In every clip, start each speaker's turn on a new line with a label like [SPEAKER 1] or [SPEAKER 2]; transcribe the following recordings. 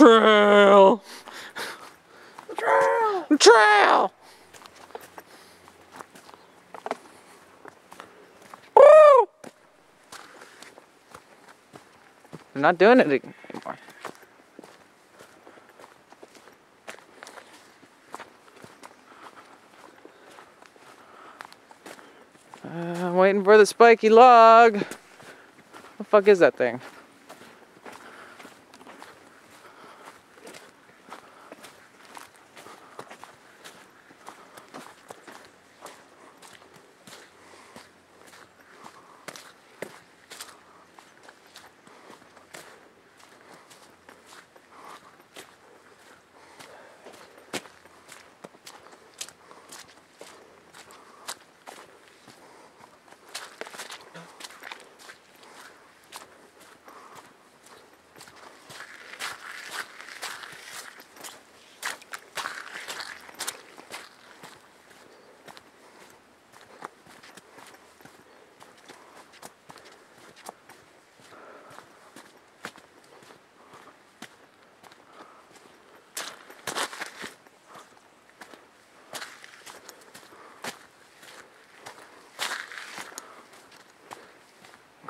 [SPEAKER 1] Trail!
[SPEAKER 2] Trail!
[SPEAKER 1] Trail! Woo! They're not doing it anymore. Uh, I'm waiting for the spiky log. What the fuck is that thing?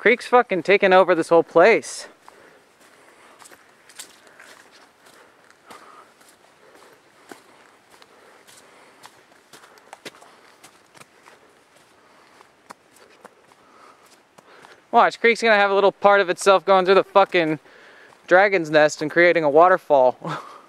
[SPEAKER 1] Creek's fucking taking over this whole place. Watch, Creek's gonna have a little part of itself going through the fucking dragon's nest and creating a waterfall.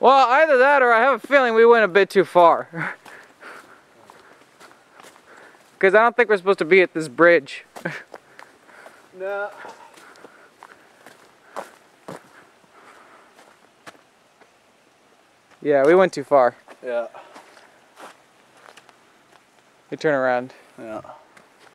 [SPEAKER 1] well, either that or I have a feeling we went a bit too far. Because I don't think we're supposed to be at this bridge.
[SPEAKER 2] No.
[SPEAKER 1] Yeah, we went too far.
[SPEAKER 2] Yeah.
[SPEAKER 1] We turn around.
[SPEAKER 2] Yeah.